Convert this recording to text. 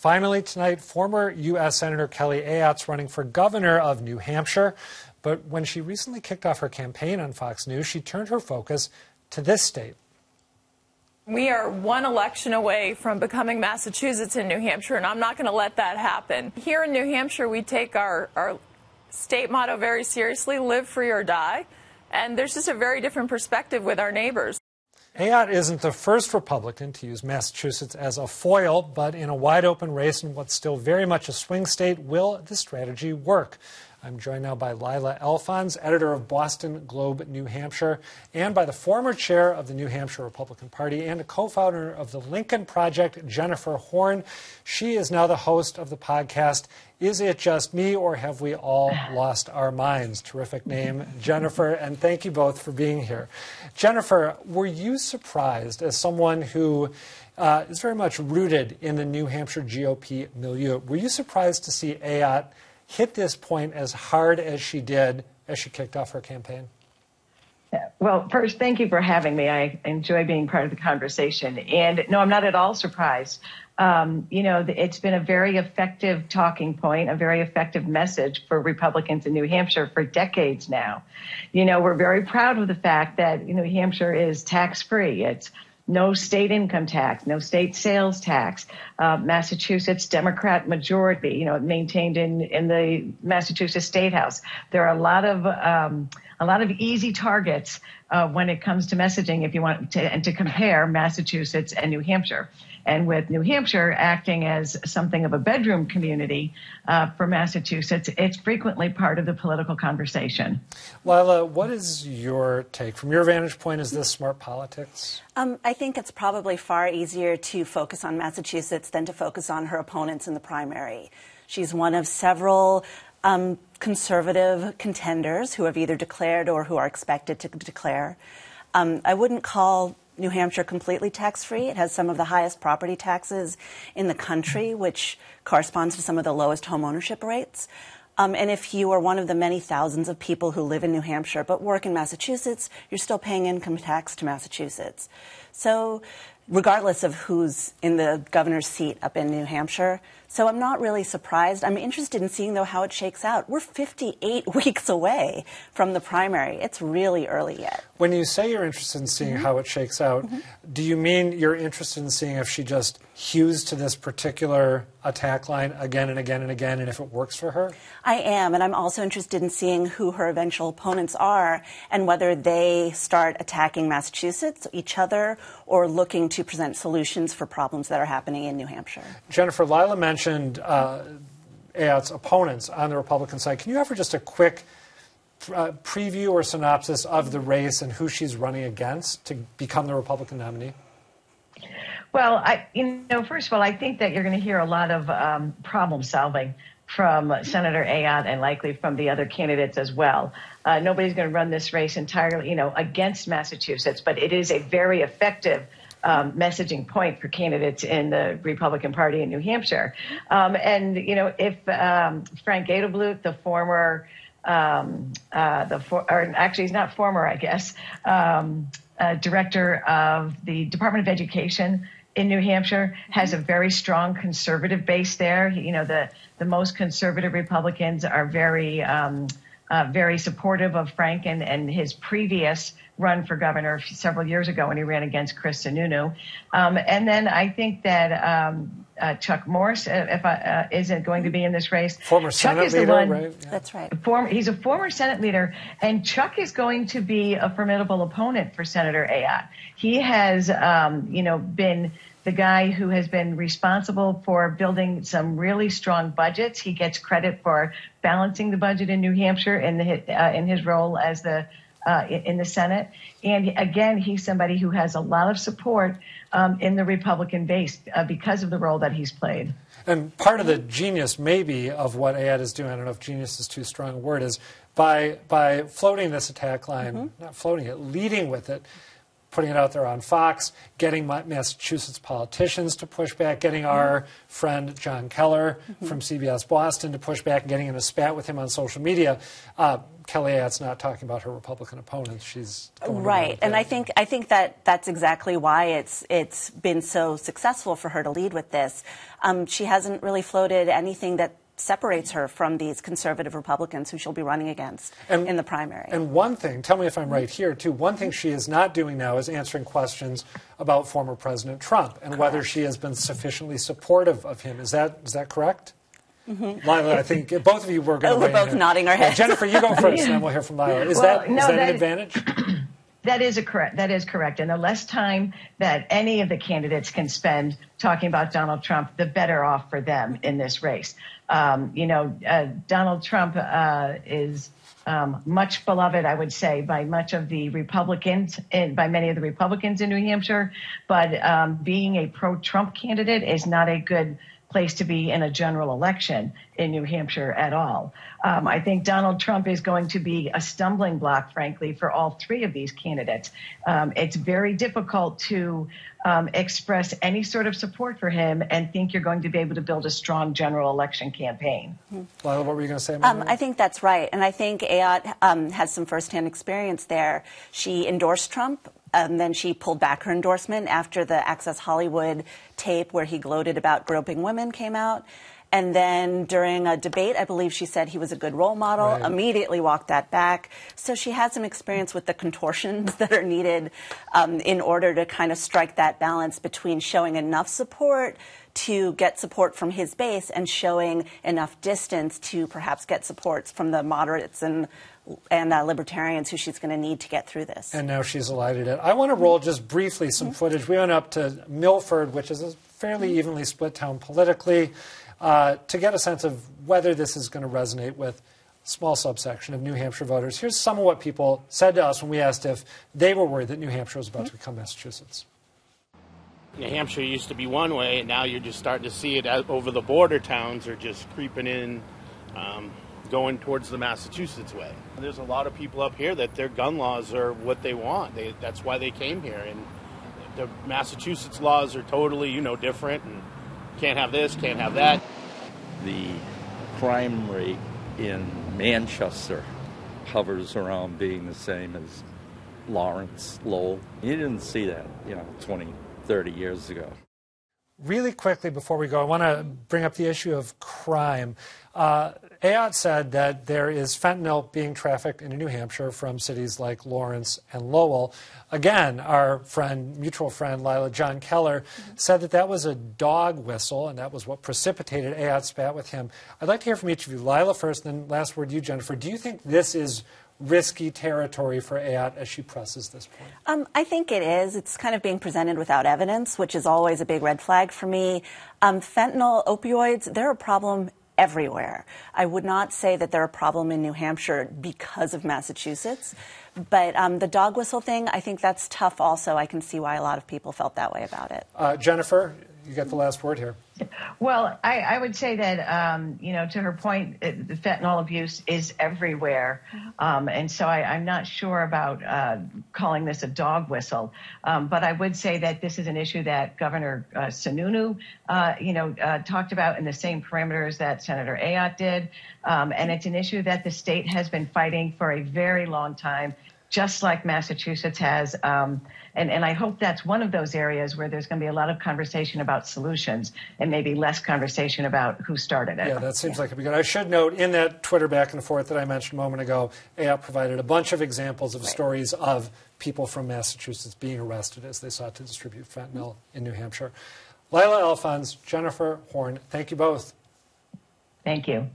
Finally, tonight, former U.S. Senator Kelly Ayotte running for governor of New Hampshire. But when she recently kicked off her campaign on Fox News, she turned her focus to this state. We are one election away from becoming Massachusetts and New Hampshire, and I'm not going to let that happen. Here in New Hampshire, we take our, our state motto very seriously live free or die. And there's just a very different perspective with our neighbors. Ayotte isn't the first Republican to use Massachusetts as a foil, but in a wide open race in what's still very much a swing state, will the strategy work? I'm joined now by Lylah Alphonse, editor of Boston Globe, New Hampshire, and by the former chair of the New Hampshire Republican Party and a co founder of the Lincoln Project, Jennifer Horn. She is now the host of the podcast. Is it just me, or have we all lost our minds? Terrific name, Jennifer, and thank you both for being here. Jennifer, were you surprised as someone who uh, is very much rooted in the New Hampshire GOP milieu? Were you surprised to see Ayotte? Hit this point as hard as she did as she kicked off her campaign? Well, first, thank you for having me. I enjoy being part of the conversation. And no, I'm not at all surprised. Um, you know, it's been a very effective talking point, a very effective message for Republicans in New Hampshire for decades now. You know, we're very proud of the fact that New Hampshire is tax free. It's no state income tax, no state sales tax. Uh, Massachusetts Democrat majority, you know, maintained in in the Massachusetts State House. There are a lot of um, a lot of easy targets uh, when it comes to messaging. If you want to and to compare Massachusetts and New Hampshire. And with New Hampshire acting as something of a bedroom community uh, for Massachusetts, it's frequently part of the political conversation. Lylah, what is your take? From your vantage point, is this smart politics? Um, I think it's probably far easier to focus on Massachusetts than to focus on her opponents in the primary. She's one of several um, conservative contenders who have either declared or who are expected to declare. Um, I wouldn't call New Hampshire completely tax free. It has some of the highest property taxes in the country, which corresponds to some of the lowest home ownership rates. Um, and if you are one of the many thousands of people who live in New Hampshire but work in Massachusetts, you're still paying income tax to Massachusetts. So, regardless of who's in the governor's seat up in New Hampshire, so I'm not really surprised. I'm interested in seeing, though, how it shakes out. We're 58 weeks away from the primary. It's really early yet. When you say you're interested in seeing mm-hmm. how it shakes out, mm-hmm. do you mean you're interested in seeing if she just hews to this particular attack line again and again and again and if it works for her? I am, and I'm also interested in seeing who her eventual opponents are and whether they start attacking Massachusetts, each other, or looking to present solutions for problems that are happening in New Hampshire. Jennifer, Lylah mentioned mentioned uh, Ayotte's opponents on the Republican side. Can you offer just a quick uh, preview or synopsis of the race and who she's running against to become the Republican nominee? Well, I, you know, first of all, I think that you're going to hear a lot of um, problem solving from Senator Ayotte and likely from the other candidates as well. Uh, nobody's going to run this race entirely, you know, against Massachusetts, but it is a very effective um, messaging point for candidates in the Republican Party in New Hampshire. Um, and you know, if um, Frank Edelblut, the former, um, uh, the for, or actually he's not former, I guess, um, uh, director of the Department of Education in New Hampshire has a very strong conservative base there. You know, the the most conservative Republicans are very um, uh, very supportive of Frank and, and his previous run for governor several years ago when he ran against Chris Sununu. Um, and then I think that um, uh, Chuck Morse, uh, if I, uh, isn't going to be in this race. Former Chuck Senate is leader, the one, right? Yeah. That's right. Former, he's a former Senate leader, and Chuck is going to be a formidable opponent for Senator Ayotte. He has, um, you know, been the guy who has been responsible for building some really strong budgets. He gets credit for balancing the budget in New Hampshire in, the, uh, in his role as the uh, in the Senate. And again, he's somebody who has a lot of support um, in the Republican base uh, because of the role that he's played. And part of the genius, maybe, of what Ayotte is doing, I don't know if genius is too strong a word, is by, by floating this attack line, mm-hmm. not floating it, leading with it, putting it out there on Fox, getting Massachusetts politicians to push back, getting our friend John Keller mm-hmm. from CBS Boston to push back, getting in a spat with him on social media. Uh, Kelly Ayotte's not talking about her Republican opponents. She's right, and I think I think that that's exactly why it's it's been so successful for her to lead with this. Um, she hasn't really floated anything that separates her from these conservative Republicans who she'll be running against and, in the primary. And one thing, tell me if I'm right here too, one thing she is not doing now is answering questions about former President Trump and correct. whether she has been sufficiently supportive of him. Is that is that correct? Mm-hmm. Lylah, I think both of you were going to. We're both nodding our heads. Jennifer, you go first, and then we'll hear from Lylah. Is well, that, no, is that, that an advantage? That is a correct. That is correct. And the less time that any of the candidates can spend talking about Donald Trump, the better off for them in this race. Um, you know, uh, Donald Trump uh, is um, much beloved, I would say, by much of the Republicans and by many of the Republicans in New Hampshire. But um, being a pro-Trump candidate is not a good place to be in a general election in New Hampshire at all. Um, I think Donald Trump is going to be a stumbling block, frankly, for all three of these candidates. Um, it's very difficult to um, express any sort of support for him and think you're going to be able to build a strong general election campaign. Lylah, what were you going to say? Um, I think that's right. And I think Ayotte um, has some firsthand experience there. She endorsed Trump and um, then she pulled back her endorsement after the Access Hollywood tape where he gloated about groping women came out. And then during a debate, I believe she said he was a good role model, right. immediately walked that back. So she had some experience with the contortions that are needed um, in order to kind of strike that balance between showing enough support to get support from his base and showing enough distance to perhaps get supports from the moderates and and uh, libertarians who she's going to need to get through this. And now she's elided it. I want to roll just briefly some mm-hmm. footage. We went up to Milford, which is a fairly mm-hmm. evenly split town politically, uh, to get a sense of whether this is going to resonate with small subsection of New Hampshire voters. Here's some of what people said to us when we asked if they were worried that New Hampshire was about mm-hmm. to become Massachusetts. New Hampshire used to be one way, and now you're just starting to see it over the border towns are just creeping in. Um, going towards the Massachusetts way. There's a lot of people up here that their gun laws are what they want. They, that's why they came here. And the Massachusetts laws are totally, you know, different and can't have this, can't have that. The crime rate in Manchester hovers around being the same as Lawrence, Lowell. You didn't see that, you know, 20, 30 years ago. Really quickly before we go, I want to bring up the issue of crime. Uh, Ayotte said that there is fentanyl being trafficked into New Hampshire from cities like Lawrence and Lowell. Again, our friend, mutual friend Lylah John Keller, mm-hmm. said that that was a dog whistle, and that was what precipitated Ayotte's spat with him. I'd like to hear from each of you. Lylah first, and then last word you, Jennifer. Do you think this is risky territory for Ayotte as she presses this point? Um, I think it is. It's kind of being presented without evidence, which is always a big red flag for me. Um, fentanyl, opioids, they're a problem everywhere. I would not say that they're a problem in New Hampshire because of Massachusetts. But um, the dog whistle thing, I think that's tough also. I can see why a lot of people felt that way about it. Uh, Jennifer, you got the last word here. Well, I, I would say that, um, you know, to her point, it, the fentanyl abuse is everywhere. Um, and so I, am not sure about uh, calling this a dog whistle. Um, but I would say that this is an issue that Governor uh, Sununu, uh, you know, uh, talked about in the same parameters that Senator Ayotte did. Um, and it's an issue that the state has been fighting for a very long time just like Massachusetts has. Um, and, and I hope that's one of those areas where there's going to be a lot of conversation about solutions and maybe less conversation about who started it. Yeah, that seems yeah. like it'd be good. I should note in that Twitter back and forth that I mentioned a moment ago, Ayotte provided a bunch of examples of right. stories of people from Massachusetts being arrested as they sought to distribute fentanyl mm-hmm. in New Hampshire. Lylah Alphonse, Jennifer Horn, thank you both. Thank you.